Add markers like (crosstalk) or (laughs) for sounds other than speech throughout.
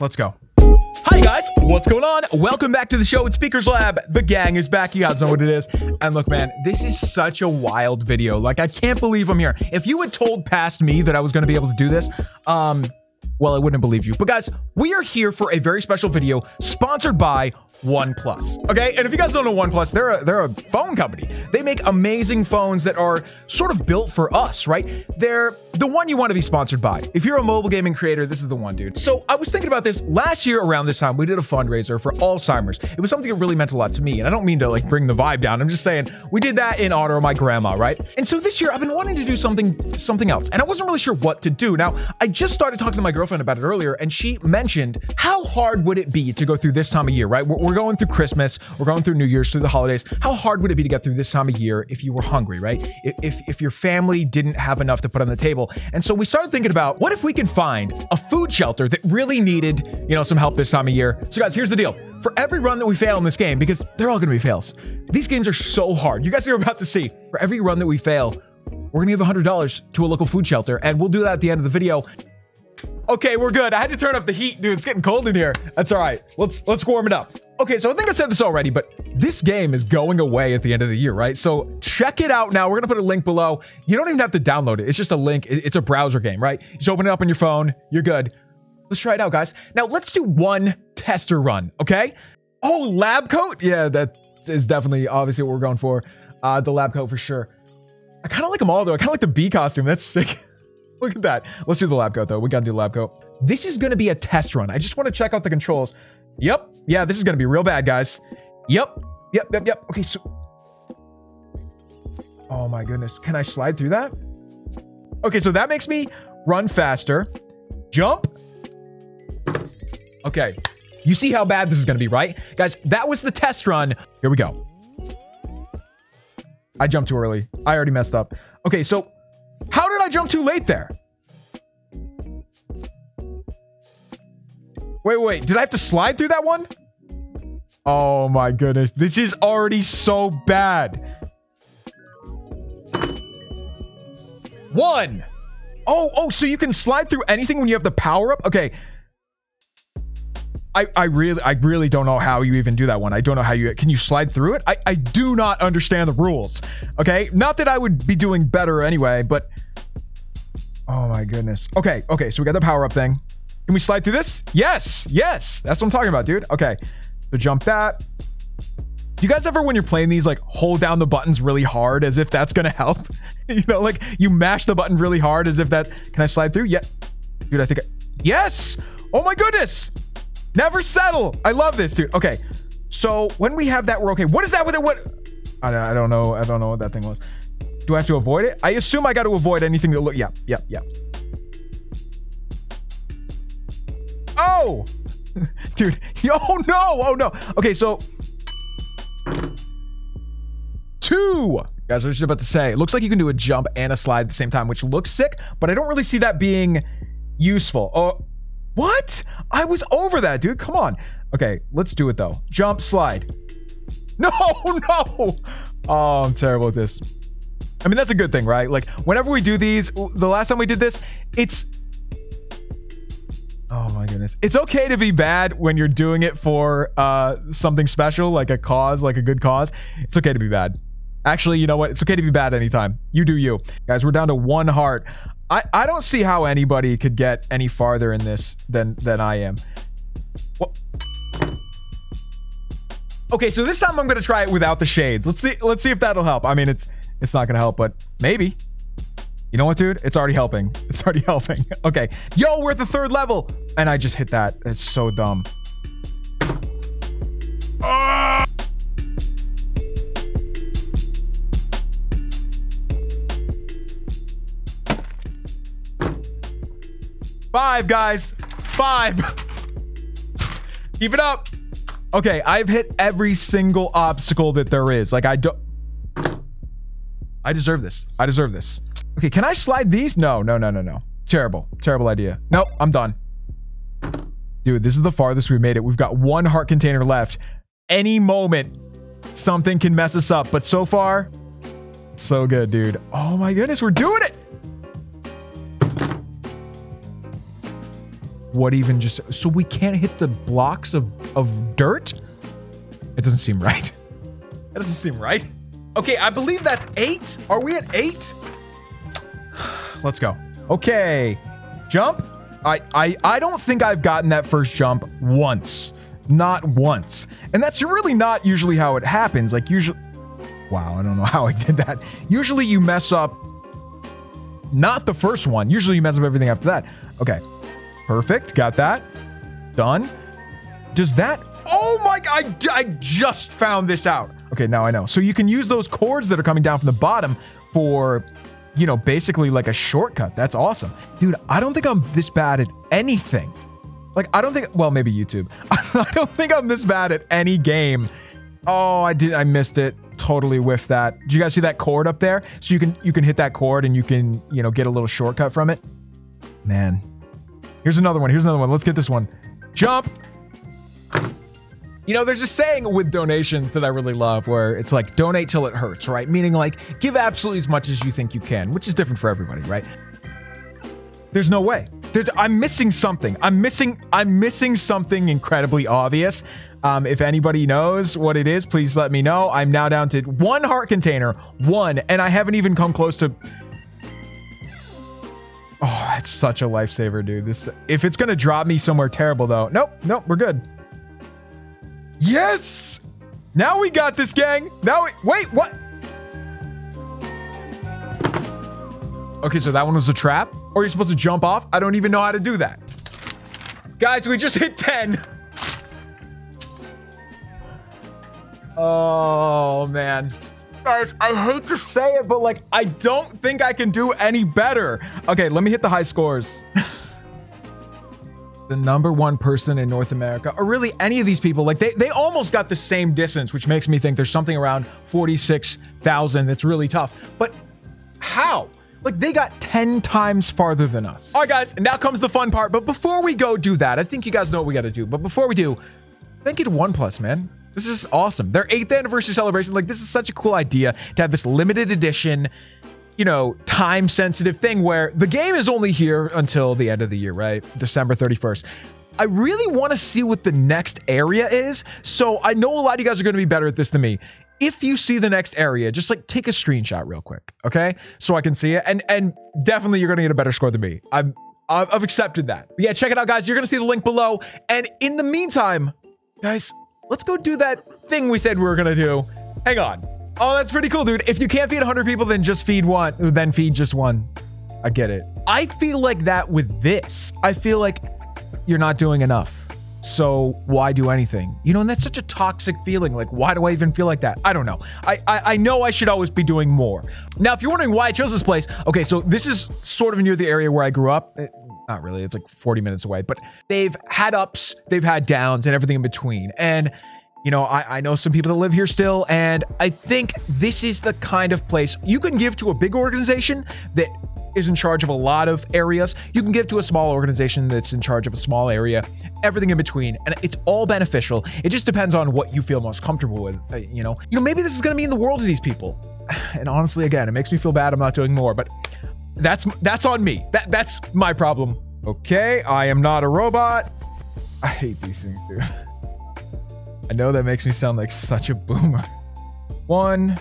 Let's go. Hi guys, what's going on? Welcome back to the show. It's Beakers Lab. The gang is back. You guys know what it is. And look, man, this is such a wild video. Like, I can't believe I'm here. If you had told past me that I was going to be able to do this, um, well, I wouldn't believe you. But guys, we are here for a very special video sponsored by OnePlus. Okay, and if you guys don't know OnePlus, they're a, they're a phone company. They make amazing phones that are sort of built for us, right? They're the one you want to be sponsored by. If you're a mobile gaming creator, this is the one, dude. So I was thinking about this last year around this time. We did a fundraiser for Alzheimer's. It was something that really meant a lot to me, and I don't mean to like bring the vibe down. I'm just saying we did that in honor of my grandma, right? And so this year I've been wanting to do something something else, and I wasn't really sure what to do. Now I just started talking to my girlfriend about it earlier, and she mentioned how hard would it be to go through this time of year, right? We're, we're going through Christmas, we're going through New Year's, through the holidays. How hard would it be to get through this time of year if you were hungry, right? If, if, your family didn't have enough to put on the table. And so we started thinking about what if we could find a food shelter that really needed, you know, some help this time of year. So guys, here's the deal. For every run that we fail in this game, because they're all gonna be fails, these games are so hard. You guys are about to see. For every run that we fail, we're gonna give $100 to a local food shelter, and we'll do that at the end of the video. Okay, we're good. I had to turn up the heat, dude. It's getting cold in here. That's all right. Let's let's warm it up. Okay, so I think I said this already, but this game is going away at the end of the year, right? So check it out now. We're gonna put a link below. You don't even have to download it. It's just a link. It's a browser game, right? Just open it up on your phone. You're good. Let's try it out, guys. Now let's do one tester run, okay? Oh, lab coat? Yeah, that is definitely obviously what we're going for. Uh, the lab coat for sure. I kind of like them all though. I kind of like the bee costume. That's sick. (laughs) Look at that. Let's do the lab coat though. We gotta do the lab coat. This is gonna be a test run. I just want to check out the controls. Yep. Yeah, this is gonna be real bad, guys. Yep. Yep, yep, yep. Okay, so... Oh my goodness. Can I slide through that? Okay, so that makes me run faster. Jump. Okay. You see how bad this is gonna be, right? Guys, that was the test run. Here we go. I jumped too early. I already messed up. Okay, so how did I jump too late there? Wait, wait, did I have to slide through that one? Oh my goodness, this is already so bad. One. Oh, oh, so you can slide through anything when you have the power up? Okay. I, I really I really don't know how you even do that one. I don't know how you can you slide through it? I, I do not understand the rules. Okay? Not that I would be doing better anyway, but Oh my goodness. Okay, okay, so we got the power up thing. Can we slide through this? Yes, yes. That's what I'm talking about, dude. Okay. So jump that. Do you guys ever, when you're playing these, like hold down the buttons really hard as if that's gonna help? (laughs) you know, like you mash the button really hard as if that. Can I slide through? Yeah. Dude, I think I. Yes! Oh my goodness! Never settle. I love this, dude. Okay. So when we have that, we're okay. What is that with it? What? I, I don't know. I don't know what that thing was. Do I have to avoid it? I assume I got to avoid anything that look. Yeah, yeah, yeah. Oh! (laughs) Dude. Oh, no. Oh, no. Okay, so... Two! Guys, I was just about to say, it looks like you can do a jump and a slide at the same time, which looks sick, but I don't really see that being useful. Oh, what? I was over that, dude. Come on. Okay, let's do it, though. Jump, slide. (laughs) No, no! Oh, I'm terrible at this. I mean, that's a good thing, right? Like, whenever we do these, the last time we did this, it's Oh my goodness. It's okay to be bad when you're doing it for uh, something special, like a cause, like a good cause. It's okay to be bad. Actually, you know what? It's okay to be bad anytime. You do you. Guys, we're down to one heart. I, I don't see how anybody could get any farther in this than than I am. Well, okay, so this time I'm gonna try it without the shades. Let's see let's see if that'll help. I mean it's it's not gonna help, but maybe. You know what, dude? It's already helping. (laughs) It's already helping. (laughs) Okay. Yo, we're at the third level. And I just hit that. It's so dumb. Five, guys. Five. (laughs) Keep it up. Okay, I've hit every single obstacle that there is. Like, I don't... I deserve this. I deserve this. Okay, can I slide these? No, no, no, no, no. Terrible. Terrible idea. Nope, I'm done. Dude, this is the farthest we've made it. We've got one heart container left. Any moment, something can mess us up. But so far, so good, dude. Oh my goodness, we're doing it. what even just so we can't hit the blocks of of dirt? It doesn't seem right. That doesn't seem right. Okay, I believe that's eight. Are we at eight? (sighs) Let's go. Okay, jump. I I I don't think I've gotten that first jump once, not once, and that's really not usually how it happens. Like usually, wow, I don't know (laughs) how I did that. Usually you mess up. Not the first one. Usually you mess up everything after that. Okay, perfect. Got that. Done. Does that? Oh my! I I just found this out. Okay, now I know. So you can use those cords that are coming down from the bottom for you know, basically like a shortcut. That's awesome. Dude, I don't think I'm this bad at anything. Like, I don't think, well, maybe YouTube. (laughs) I don't think I'm this bad at any game. Oh, I did, I missed it. Totally whiffed that. Did you guys see that cord up there? So you can, you can hit that cord and you can, you know, get a little shortcut from it. Man. Here's another one. Here's another one. Let's get this one. Jump. You know, there's a saying with donations that I really love where it's like donate till it hurts, right? Meaning like give absolutely as much as you think you can, which is different for everybody, right? There's no way. There's, I'm missing something. I'm missing I'm missing something incredibly obvious. Um, if anybody knows what it is, please let me know. I'm now down to one heart container, one, and I haven't even come close to. Oh, that's such a lifesaver, dude. This if it's gonna drop me somewhere terrible though. Nope, nope, we're good. Yes! Now we got this, gang. Now we- Wait, what? Okay, so that one was a trap? Or you're supposed to jump off? I don't even know how to do that. Guys, we just (laughs) hit 10. Oh, man. Guys, I hate to say it, but like, I don't think I can do any better. Okay, let me hit the high scores. (laughs) the number one person in North America, or really any of these people, like they, they almost got the same distance, which makes me think there's something around 46,000 that's really tough. But how? Like they got 10 times farther than us. All right, guys, now comes the fun part. But before we go do that, I think you guys know what we got to do. But before we do, thank you to OnePlus, man. This is awesome. Their eighth anniversary celebration. Like, this is such a cool idea to have this limited edition you know, time sensitive thing where the game is only here until the end of the year, right? December 31st. I really want to see what the next area is. So I know a lot of you guys are going to be better at this than me. If you see the next area, just like take a screenshot real quick, okay? So I can see it. And and definitely you're going to get a better score than me. I'm I've accepted that. But yeah, check it out, guys. You're going to see the link below. And in the meantime, guys, let's go do that thing we said we were going to do. Hang on. Oh, that's pretty cool, dude. If you can't feed 100 people, then just feed one. Then feed just one. I get it. I feel like that with this. I feel like you're not doing enough. So why do anything? You know, and that's such a toxic feeling. Like, why do I even feel like that? I don't know. I, I, I know I should always be doing more. Now, if you're wondering why I chose this place, okay, so this is sort of near the area where I grew up. It, eh, not really. It's like 40 minutes away, but they've had ups, they've had downs, and everything in between. And you know, I, I know some people that live here still, and I think this is the kind of place you can give to a big organization that is in charge of a lot of areas. You can give to a small organization that's in charge of a small area, everything in between, and it's all beneficial. It just depends on what you feel most comfortable with. Uh, you know, you know, maybe this is going to mean the world to these people. (sighs) And honestly, again, it makes me feel bad. I'm not doing more, but that's that's on me. That that's my problem. Okay, I am not a robot. I hate these things, dude. (laughs) I know that makes me sound like such a boomer. One.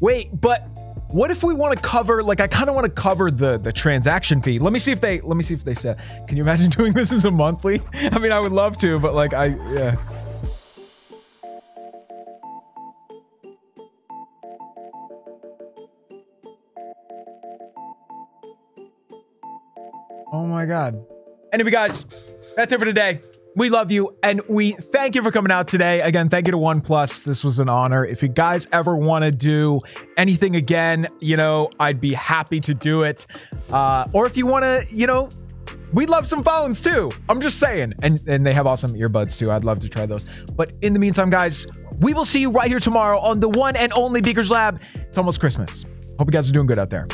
Wait, but what if we want to cover like I kind of want to cover the the transaction fee. Let me see if they let me see if they said. Can you imagine (laughs) doing this as a monthly? I mean, I would love to, but like I yeah. Oh my god. Anyway, guys, that's it for today. We love you and we thank you for coming out today. Again, thank you to OnePlus. This was an honor. If you guys ever want to do anything again, you know, I'd be happy to do it. Uh, or if you want to, you know, we'd love some phones too. I'm just saying. And and they have awesome earbuds too. I'd love to try those. But in the meantime, guys, we will see you right here tomorrow on the one and only Beakers Lab. It's almost Christmas. Hope you guys are doing good out there.